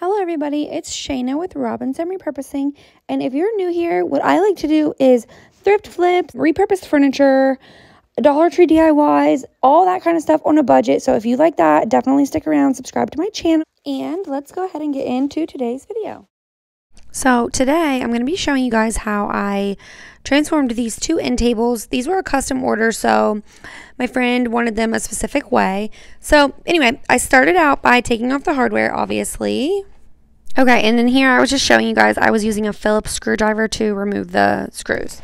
Hello, everybody. It's Shayna with Robinson Repurposing. And if you're new here, what I like to do is thrift flip, repurposed furniture, Dollar Tree DIYs, all that kind of stuff on a budget. So if you like that, definitely stick around, subscribe to my channel, and let's go ahead and get into today's video. So today I'm going to be showing you guys how I transformed these two end tables. These were a custom order, so my friend wanted them a specific way. So anyway, I started out by taking off the hardware, obviously. Okay, and then here I was just showing you guys I was using a Phillips screwdriver to remove the screws.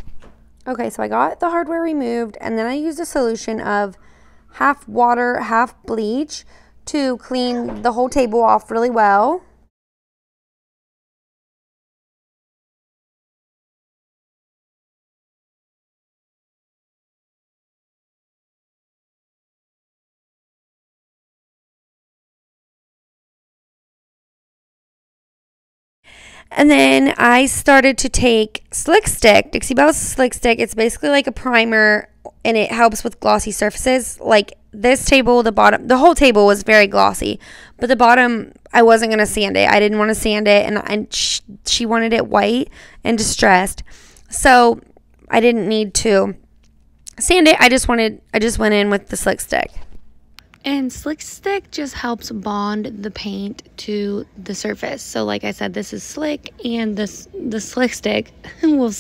Okay, so I got the hardware removed, and then I used a solution of half water, half bleach to clean the whole table off really well. And then I started to take Slick Stick, Dixie Belle's Slick Stick. It's basically like a primer and it helps with glossy surfaces. Like this table, the bottom, the whole table was very glossy, but the bottom, I wasn't going to sand it. I didn't want to sand it and, and she, she wanted it white and distressed. So I didn't need to sand it. I just wanted, I just went in with the Slick Stick. And Slick Stick just helps bond the paint to the surface. So like I said, this is slick and this the Slick Stick will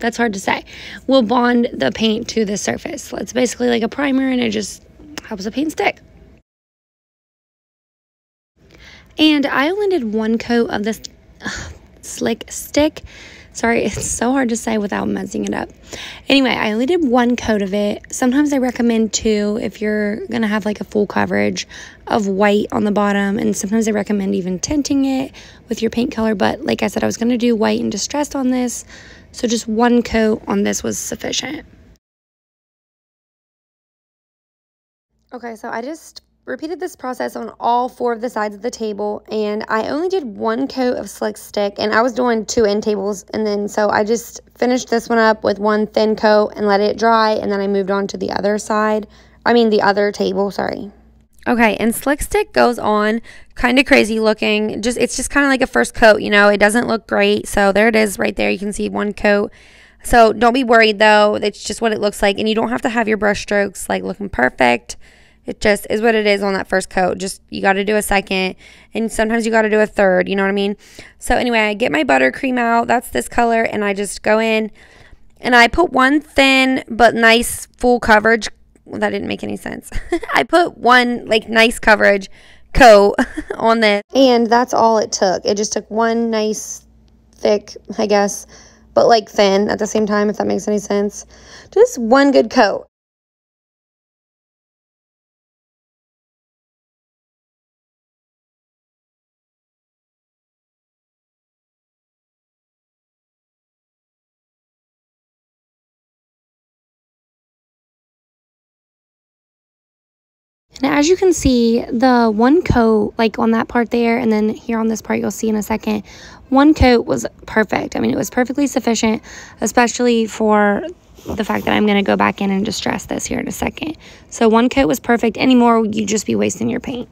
that's hard to say. Will bond the paint to the surface. It's basically like a primer and it just helps the paint stick. And I only did one coat of this Slick Stick Sorry, it's so hard to say without messing it up. Anyway, I only did one coat of it. Sometimes I recommend two if you're going to have like a full coverage of white on the bottom. And sometimes I recommend even tinting it with your paint color. But like I said, I was going to do white and distressed on this. So just one coat on this was sufficient. Okay, so I just repeated this process on all four of the sides of the table and I only did one coat of slick stick and I was doing two end tables and then so I just finished this one up with one thin coat and let it dry and then I moved on to the other side I mean the other table sorry. Okay and slick stick goes on kind of crazy looking just it's just kind of like a first coat you know it doesn't look great so there it is right there you can see one coat. So don't be worried though it's just what it looks like and you don't have to have your brush strokes like looking perfect it just is what it is on that first coat. Just you got to do a second, and sometimes you got to do a third. You know what I mean? So anyway, I get my buttercream out. That's this color, and I just go in, and I put one thin but nice full coverage. Well, that didn't make any sense. I put one like nice coverage coat on this, and that's all it took. It just took one nice thick, I guess, but like thin at the same time. If that makes any sense, just one good coat. And as you can see, the one coat, like on that part there, and then here on this part, you'll see in a second, one coat was perfect. I mean, it was perfectly sufficient, especially for the fact that I'm going to go back in and distress this here in a second. So one coat was perfect. Any more, you'd just be wasting your paint.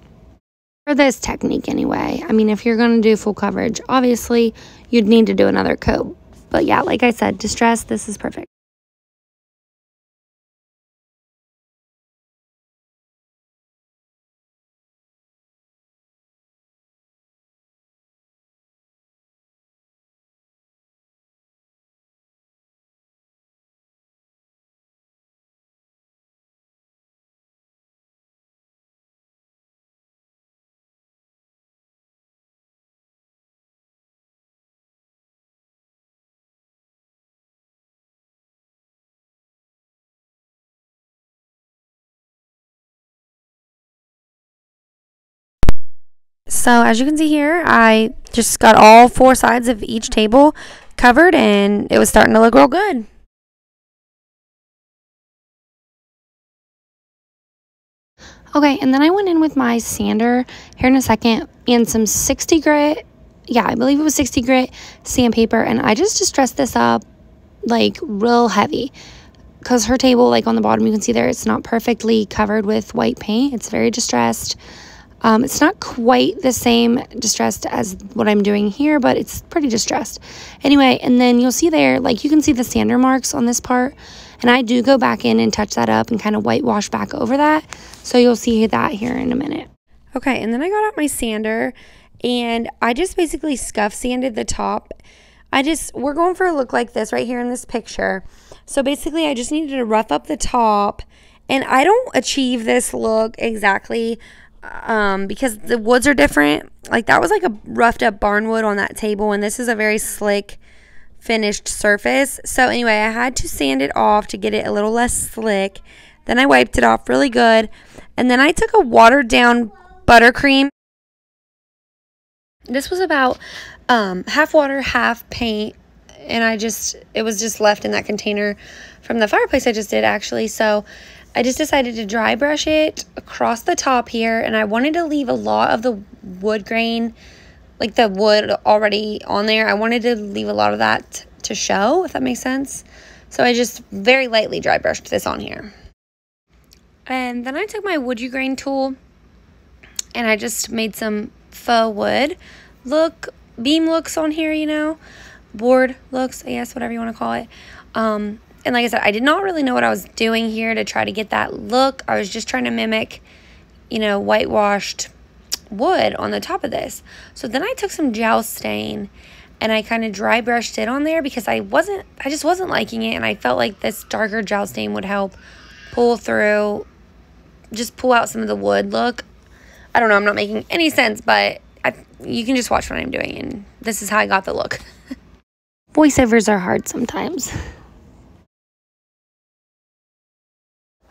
For this technique anyway, I mean, if you're going to do full coverage, obviously, you'd need to do another coat. But yeah, like I said, distress, this is perfect. So as you can see here, I just got all four sides of each table covered and it was starting to look real good. Okay, and then I went in with my sander here in a second and some 60 grit, yeah, I believe it was 60 grit sandpaper, and I just distressed this up like real heavy because her table, like on the bottom, you can see there, it's not perfectly covered with white paint. It's very distressed. Um, it's not quite the same distressed as what I'm doing here, but it's pretty distressed. Anyway, and then you'll see there, like you can see the sander marks on this part. And I do go back in and touch that up and kind of whitewash back over that. So you'll see that here in a minute. Okay, and then I got out my sander and I just basically scuff sanded the top. I just, we're going for a look like this right here in this picture. So basically I just needed to rough up the top and I don't achieve this look exactly um, because the woods are different. Like that was like a roughed up barn wood on that table and this is a very slick finished surface. So anyway, I had to sand it off to get it a little less slick. Then I wiped it off really good. And then I took a watered down buttercream. This was about um, half water, half paint. And I just, it was just left in that container from the fireplace I just did actually. So I just decided to dry brush it across the top here. And I wanted to leave a lot of the wood grain like the wood already on there. I wanted to leave a lot of that to show, if that makes sense. So I just very lightly dry brushed this on here. And then I took my wood grain tool and I just made some faux wood look, beam looks on here, you know, board looks, I guess, whatever you want to call it. Um, and like I said, I did not really know what I was doing here to try to get that look. I was just trying to mimic, you know, whitewashed wood on the top of this. So then I took some gel stain and I kind of dry brushed it on there because I wasn't, I just wasn't liking it. And I felt like this darker gel stain would help pull through, just pull out some of the wood look. I don't know, I'm not making any sense, but I, you can just watch what I'm doing. And this is how I got the look. Voiceovers are hard sometimes.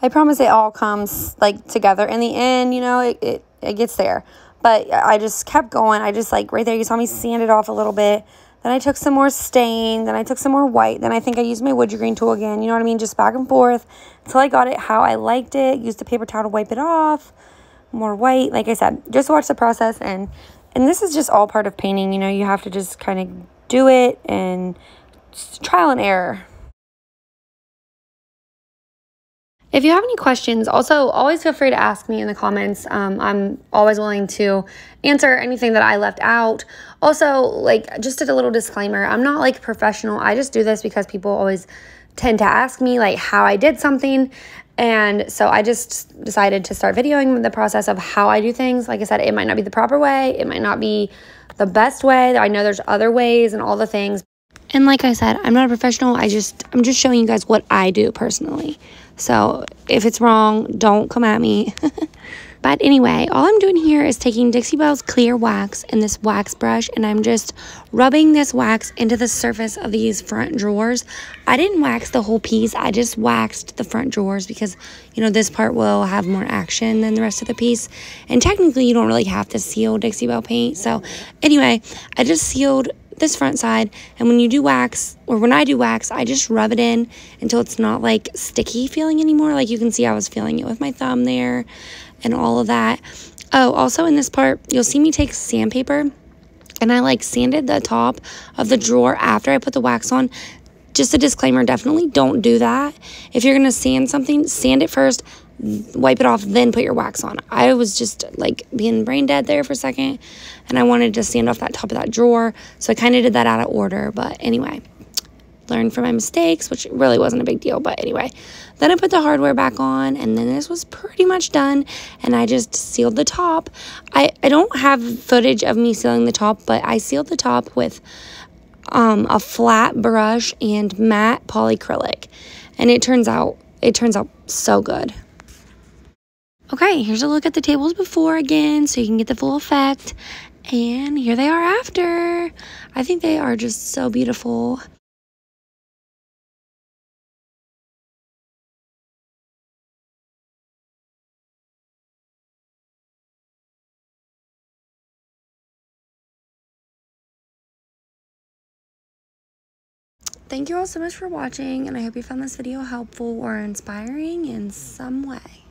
I promise it all comes like together in the end, you know, it, it, it gets there. But I just kept going. I just like right there, you saw me sand it off a little bit. Then I took some more stain. Then I took some more white. Then I think I used my wood grain tool again. You know what I mean? Just back and forth until I got it how I liked it. Used a paper towel to wipe it off. More white. Like I said, just watch the process. And, and this is just all part of painting. You know, you have to just kind of do it and trial and error. If you have any questions, also always feel free to ask me in the comments. Um, I'm always willing to answer anything that I left out. Also, like just a little disclaimer, I'm not like professional. I just do this because people always tend to ask me like how I did something. And so I just decided to start videoing the process of how I do things. Like I said, it might not be the proper way. It might not be the best way. I know there's other ways and all the things. And like I said, I'm not a professional. I just I'm just showing you guys what I do personally. So if it's wrong, don't come at me. but anyway, all I'm doing here is taking Dixie Belle's clear wax and this wax brush and I'm just rubbing this wax into the surface of these front drawers. I didn't wax the whole piece. I just waxed the front drawers because, you know, this part will have more action than the rest of the piece. And technically, you don't really have to seal Dixie Belle paint. So anyway, I just sealed this front side. And when you do wax, or when I do wax, I just rub it in until it's not like sticky feeling anymore. Like you can see I was feeling it with my thumb there and all of that. Oh, also in this part, you'll see me take sandpaper and I like sanded the top of the drawer after I put the wax on. Just a disclaimer, definitely don't do that. If you're to sand something, sand it first, wipe it off, then put your wax on. I was just like being brain dead there for a second and I wanted to stand off that top of that drawer. So I kind of did that out of order. But anyway, learned from my mistakes, which really wasn't a big deal. But anyway, then I put the hardware back on and then this was pretty much done and I just sealed the top. I, I don't have footage of me sealing the top, but I sealed the top with um, a flat brush and matte polyacrylic. And it turns out, it turns out so good. Okay, here's a look at the tables before again so you can get the full effect. And here they are after. I think they are just so beautiful. Thank you all so much for watching, and I hope you found this video helpful or inspiring in some way.